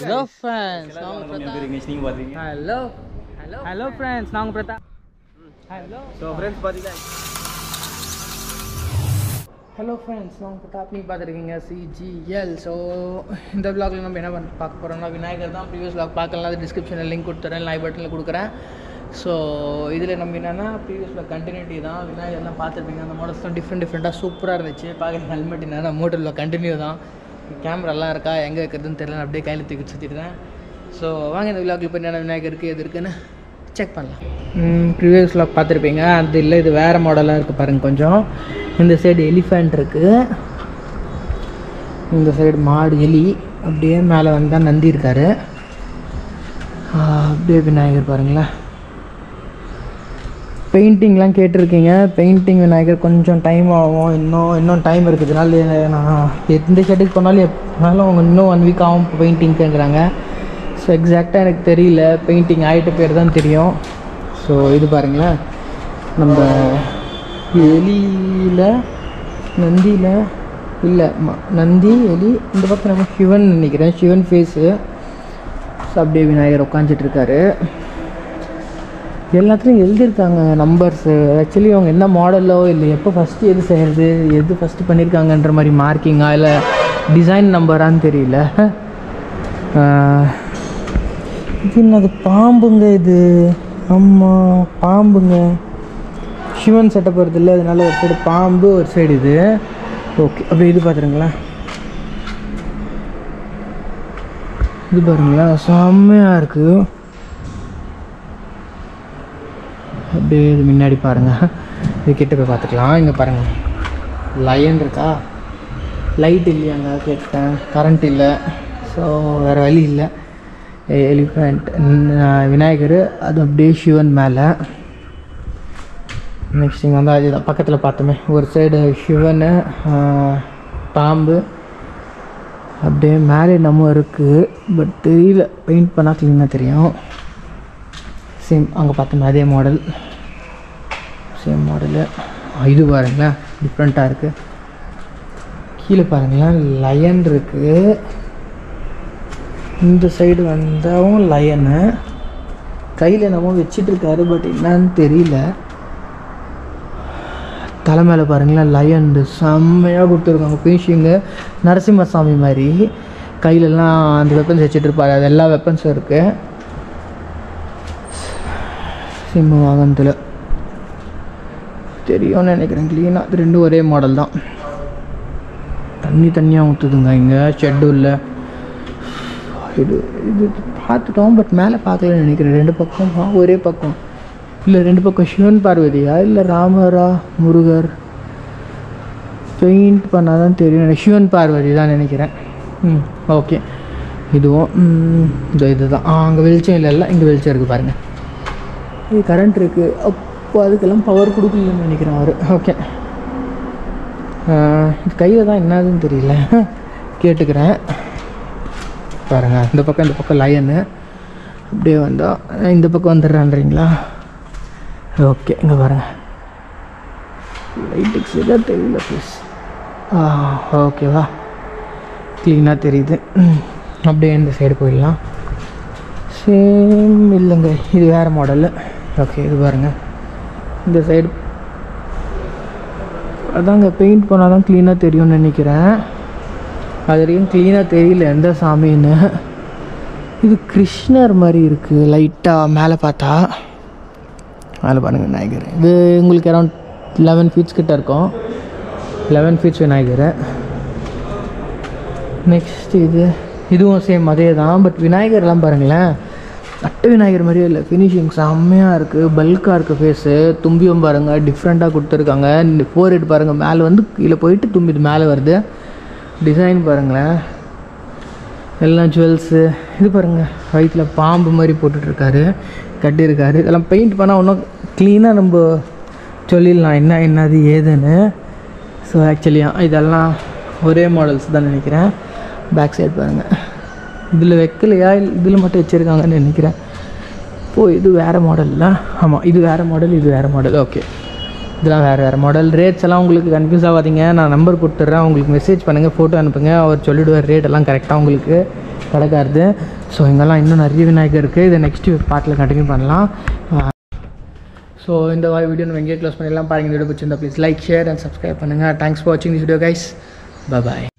Hello friends நாங்கள் Pratap hello hello hello friends நாங்கள் Pratap hello so friends பார்த்தீங்கன்னா hello friends நாங்கள் பிரதாப் நீங்கள் பார்த்துருக்கீங்க சிஜிஎல் ஸோ இந்த vlogல நம்ம என்ன பண்ண பார்க்க போகிறோம்னா விநாயகர் தான் ப்ரீவியஸ் vlog பார்க்கலாம் அது டிஸ்கிரிப்ஷனில் லிங்க் கொடுத்துறேன் லைவ் பட்டனில் கொடுக்குறேன் ஸோ இதில் நம்ம என்னென்னா ப்ரீவியஸ் vlog கண்டினியூட்டி தான் விநாயகர்லாம் பார்த்துருப்பீங்க அந்த மாடல்ஸ் தான் டிஃப்ரெண்ட் டிஃப்ரெண்ட்டாக சூப்பராக இருந்துச்சு பார்க்குற ஹெல்மெட் என்னன்னா மோட்டரில் கண்டினியூ தான் கேமராலாம் இருக்கா? எங்கே வைக்கிறதுன்னு தெரியல அப்படியே கையில் தூக்கி சுற்றிட்டுறேன் ஸோ வாங்க இந்த விழாக்கில் போய் என்ன விநாயகர் இருக்குது எது இருக்குன்னு செக் பண்ணலாம். ப்ரீவியஸ் விளாக் பார்த்துருப்பீங்க. அது இல்லை இது வேறு மாடலாக இருக்குது பாருங்கள் கொஞ்சம். இந்த சைடு எலிஃபேண்ட் இருக்குது இந்த சைடு மாடு எலி அப்படியே மேலே வந்தால் நந்தி இருக்கார். அப்படியே விநாயகர் பாருங்களேன். பெயிண்டிங்லாம் கேட்டிருக்கீங்க. பெயிண்டிங் விநாயகர் கொஞ்சம் டைம் ஆகும். இன்னும் இன்னும் டைம் இருக்குதுனால நான் எந்த ஷர்ட்டுக்கு போனாலும் எப்போனாலும் அவங்க இன்னும் ஒன் வீக் ஆகும் பெயிண்டிங்க்குங்கிறாங்க. ஸோ எக்ஸாக்டாக எனக்கு தெரியல. பெயிண்டிங் ஆகிட்ட பேர் தான் தெரியும். ஸோ இது பாருங்களேன். நம்ம எலியில் நந்தியில் இல்லை ம- நந்தி எலி இந்த பக்கம் நம்ம சிவன் நினைக்கிறேன். சிவன் ஃபேஸு ஸோ அப்படியே விநாயகர் உட்காந்துட்டு இருக்காரு. எல்லாத்துலேயும் எழுதியிருக்காங்க நம்பர்ஸு ஆக்சுவலி அவங்க என்ன மாடலோ இல்லை எப்போ ஃபஸ்ட்டு எது செய்கிறது எது ஃபஸ்ட்டு பண்ணியிருக்காங்கன்ற மாதிரி மார்க்கிங்கா இல்லை டிசைன் நம்பரான்னு தெரியல. இது என்னது பாம்புங்க இது? ஆமாம் பாம்புங்க. சிவன் செட்டப் போகிறது இல்லை அதனால ஒரு சைடு பாம்பு ஒரு சைடு இது. ஓகே அப்போ இது பார்த்துருங்களேன் இது பாருங்களா செம்மையாக இருக்குது அப்படியே இது முன்னாடி பாருங்கள் இது கிட்ட போய் பார்த்துக்கலாம். இங்கே பாருங்கள் லயன் இருக்கா? லைட் இல்லையாங்க கேட்டேன். கரண்ட் இல்லை. ஸோ வேறு வழி இல்லை. எலிஃபண்ட் விநாயகர் அது அப்படியே சிவன் மேலே. நெக்ஸ்ட் இங்கே வந்து அதுதான். பக்கத்தில் பார்த்தோமே. ஒரு சைடு சிவன் பாம்பு. அப்படியே மேலே நம்ம இருக்குது பட் தெரியல. பெயிண்ட் பண்ணால் க்ளீனாக தெரியும். சேம் அங்கே பார்த்தோம் அதே மாடல் சேம் மாடலு இது பாருங்களேன் டிஃப்ரெண்ட்டாக இருக்குது கீழே பாருங்களேன் லயன் இருக்குது இந்த சைடு வந்தாவும் லயனு கையில் என்னமோ வச்சிட்ருக்காரு பட் என்னன்னு தெரியல. தலை மேலே பாருங்களேன் லயன் செம்மையாக கொடுத்துருக்காங்க ஃபினிஷிங்கு நரசிம்மசாமி மாதிரி. கையிலலாம் அந்த வெப்பன்ஸ் வச்சுட்டு இருப்பாரு. அது எல்லா வெப்பன்ஸும் இருக்குது சிம்ம வாகனத்தில். தெரியும்னு நினைக்கிறேன். க்ளீனாக அது ரெண்டும் ஒரே மாடல் தான். தண்ணி தண்ணியாக ஊற்றுதுங்க இங்கே. ஷெட்டும் இல்லை. இது இது பார்த்துட்டோம் பட் மேலே பார்க்கலன்னு நினைக்கிறேன். ரெண்டு பக்கம் ஒரே பக்கம். இல்லை ரெண்டு பக்கம் சிவன் பார்வதியா? இல்லை ராமரா முருகர்? பெயிண்ட் பண்ணால் தான் தெரியும் சிவன் பார்வதி தான் நினைக்கிறேன். ம் ஓகே இதுவும் இந்த இது இதுதான். அங்கே வெளிச்சம் இல்லைல்ல இங்கே வெளிச்சம் இருக்குது பாருங்கள் இது கரண்ட் இருக்குது அப்போ அதுக்கெல்லாம் பவர் கொடுக்கலன்னு நினைக்கிறேன் அவர். ஓகே இது கையில் தான் என்னதுன்னு தெரியல. கேட்டுக்கிறேன். பாருங்கள் இந்த பக்கம் இந்த பக்கம் லயனு அப்படியே வந்தால் இந்த பக்கம் வந்துடுறான்றீங்களா? ஓகே இங்கே பாருங்கள் லைட்டுக்கு சரியாக தெரியல ப்ளீஸ் ஆ ஓகேவா க்ளீனாக தெரியுது. அப்படியே இந்த சைடு போயிடலாம். சேம் இல்லைங்க இது வேறு மாடலு ஓகே இது பாருங்கள் இந்த சைடு அதாங்க பெயிண்ட் பண்ணால் தான் க்ளீனாக தெரியும்னு நினைக்கிறேன். அது வரைக்கும் க்ளீனாக தெரியல எந்த சாமின்னு. இது கிருஷ்ணர் மாதிரி இருக்குது லைட்டாக மேலே பார்த்தா. மேலே பாருங்கள் விநாயகர். இது உங்களுக்கு அரௌண்ட் லெவன் ஃபீட்ஸ் கிட்ட இருக்கும். Eleven feeds Vinayagar. நெக்ஸ்ட் இது இதுவும் சேம் அதே தான் பட் விநாயகர்லாம் பாருங்களேன் அட்டை விநாயகர் மாதிரியே இல்லை. ஃபினிஷிங் செம்மையாக இருக்குது பல்காக இருக்குது ஃபேஸு தும்பியும் பாருங்கள் டிஃப்ரெண்ட்டாக கொடுத்துருக்காங்க. ஃபோர் ஹெட் பாருங்கள் மேலே வந்து கீழே போயிட்டு தும்பி இது மேலே வருது. டிசைன் பாருங்களேன். எல்லாம் ஜுவல்ஸு இது பாருங்கள் வயிற்றில் பாம்பு மாதிரி போட்டுட்ருக்காரு. கட்டியிருக்காரு. இதெல்லாம் பெயிண்ட் பண்ணால் ஒன்றும் க்ளீனாக நம்ம சொல்லிடலாம். என்ன என்னது ஏதுன்னு. ஸோ ஆக்சுவலியாக இதெல்லாம் ஒரே மாடல்ஸ் தான் நினைக்கிறேன். பேக் சைடு பாருங்கள் இதில் வைக்கலையா? இதில் மட்டும் வச்சுருக்காங்கன்னு நினைக்கிறேன். ஓ இது வேறு மாடலில் ஆமாம் இது வேறு மாடல் இது வேறு மாடல் ஓகே இதெல்லாம் வேறு வேறு மாடல் ரேட்ஸ் எல்லாம் உங்களுக்கு கன்ஃபியூஸ் ஆகாதீங்க. நான் நம்பர் கொடுத்துட்றேன். உங்களுக்கு மெசேஜ் பண்ணுங்கள் ஃபோட்டோ அனுப்புங்க. அவர் சொல்லிவிடுவார் ரேட் எல்லாம் கரெக்டாக உங்களுக்கு கிடக்காது. ஸோ இங்கெல்லாம் இன்னும் நிறைய விநாயகர் இருக்குது இதை நெக்ஸ்ட் பார்ட்டில் கண்டினியூ பண்ணலாம். Uh, ஸோ இந்த வீடியோ நம்ம எங்கேயே க்ளோஸ் பண்ணிடலாம். பாருங்கள் வீடியோ பிடிச்சிருந்தா please like share and subscribe பண்ணுங்கள் தேங்க்ஸ் ஃபார் வாட்சிங் திஸ் வீடியோ கைஸ் பாய்